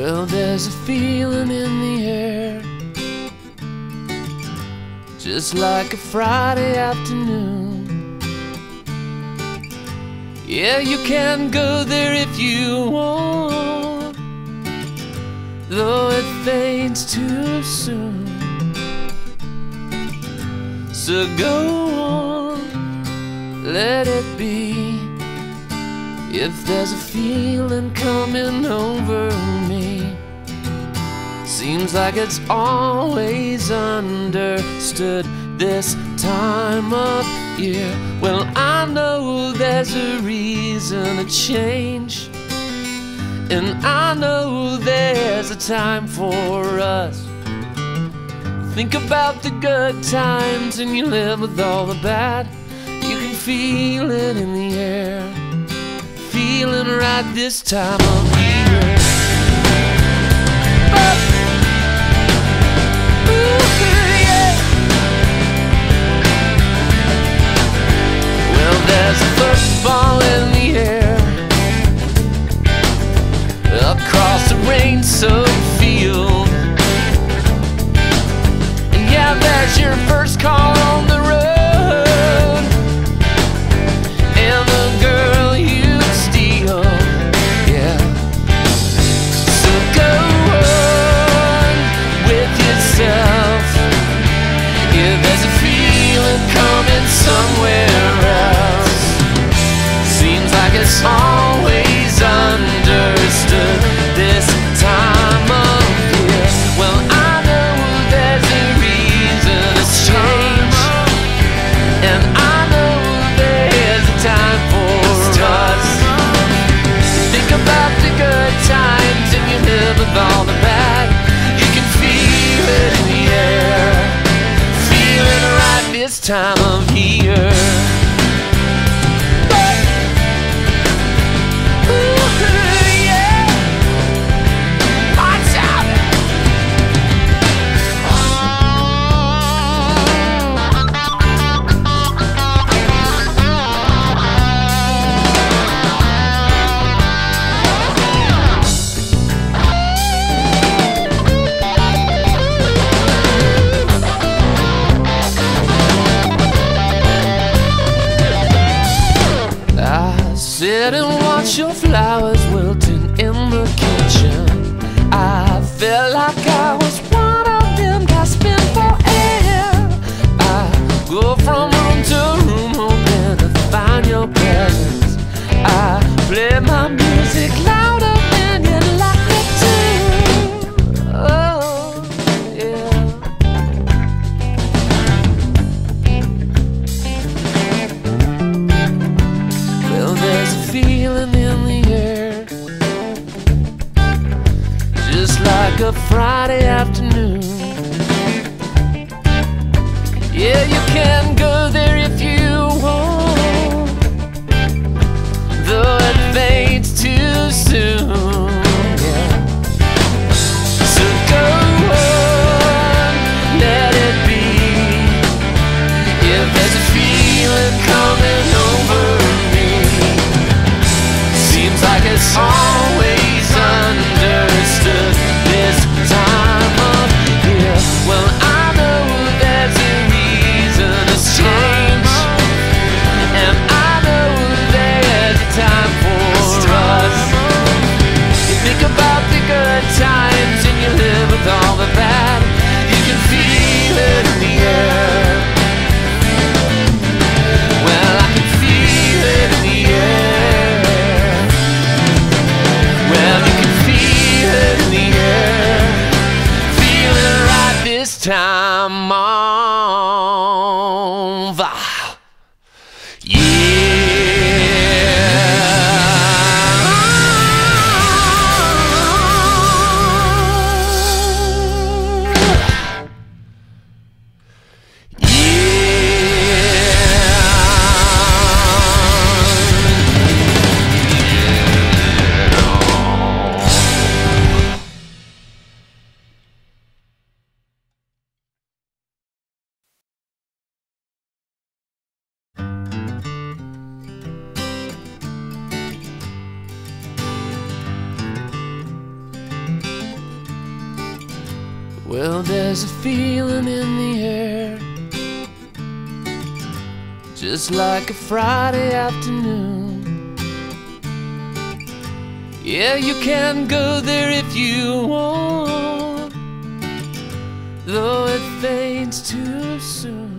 Well, there's a feeling in the air, just like a Friday afternoon. Yeah, you can go there if you want, though it fades too soon. So go on, let it be. If there's a feeling coming over me, seems like it's always understood this time of year. Well, I know there's a reason to change, and I know there's a time for us. Think about the good times and you live with all the bad. You can feel it in the air feeling right this time of year. Well, there's a football in the air across the rain-soaked field. This time of year. And watch your flowers a Friday afternoon. Yeah, you can Well, there's a feeling in the air, just like a Friday afternoon. Yeah, you can go there if you want, though it fades too soon.